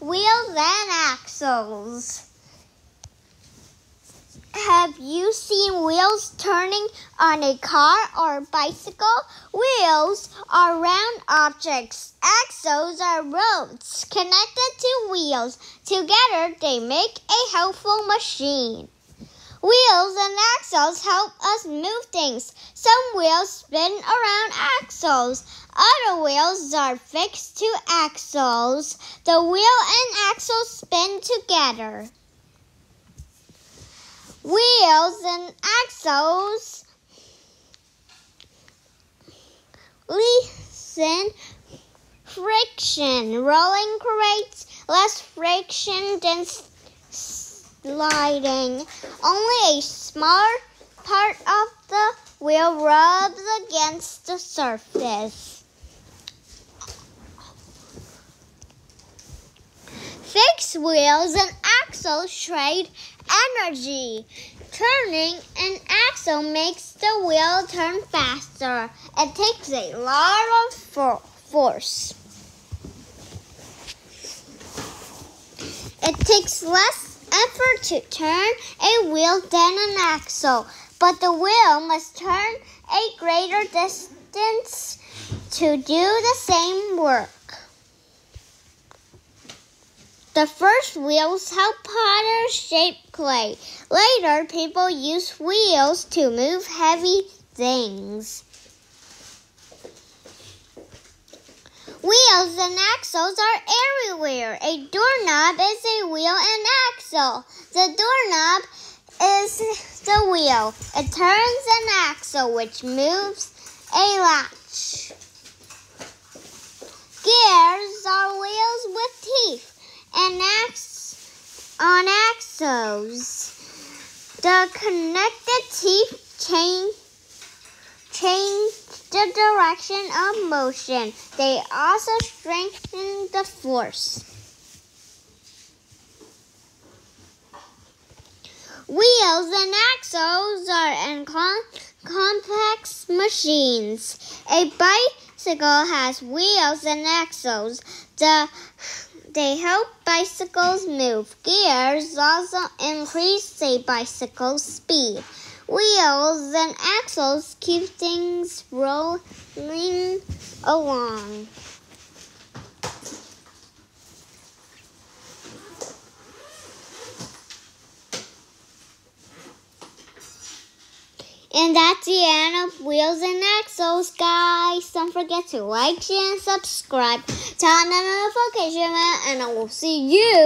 wheels and axles. Have you seen wheels turning on a car or bicycle? Wheels are round objects. Axles are rods connected to wheels. Together, they make a helpful machine. Wheels and axles help us move things. Some wheels spin around axles. Other wheels are fixed to axles. The wheel and axles spin together. Wheels and axles lessen friction. Rolling creates less friction than sliding. Only a small part of the wheel rubs against the surface. Fixed wheels and axles trade energy. Turning an axle makes the wheel turn faster. It takes a lot of for force. It takes less effort to turn a wheel than an axle, but the wheel must turn a greater distance to do the same work. The first wheels help potters shape clay. Later, people use wheels to move heavy things. Wheels and axles are everywhere. A doorknob is a wheel and axle. The doorknob is the wheel. It turns an axle which moves a latch. Gears are wheels with teeth and ax on axles. The connected teeth change change the direction of motion. They also strengthen the force. Wheels and axles are in com complex machines. A bicycle has wheels and axles. The they help bicycles move. Gears also increase a bicycle's speed. Wheels and axles keep things rolling along. And that's the end of Wheels and Axles, guys. Don't forget to like, share, and subscribe. Turn on the notification bell, and I will see you.